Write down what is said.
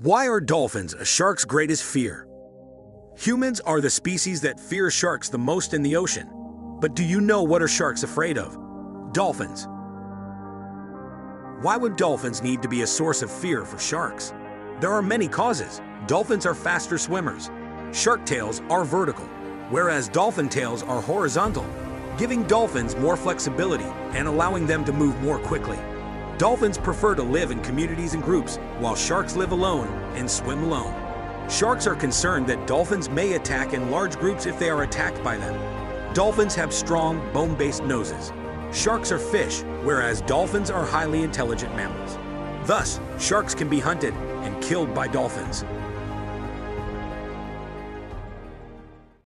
Why are dolphins a shark's greatest fear? Humans are the species that fear sharks the most in the ocean. But do you know what are sharks afraid of? Dolphins. Why would dolphins need to be a source of fear for sharks? There are many causes. Dolphins are faster swimmers. Shark tails are vertical, whereas dolphin tails are horizontal, giving dolphins more flexibility and allowing them to move more quickly. Dolphins prefer to live in communities and groups, while sharks live alone and swim alone. Sharks are concerned that dolphins may attack in large groups if they are attacked by them. Dolphins have strong, bone-based noses. Sharks are fish, whereas dolphins are highly intelligent mammals. Thus, sharks can be hunted and killed by dolphins.